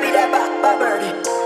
that bop, bop, birdie.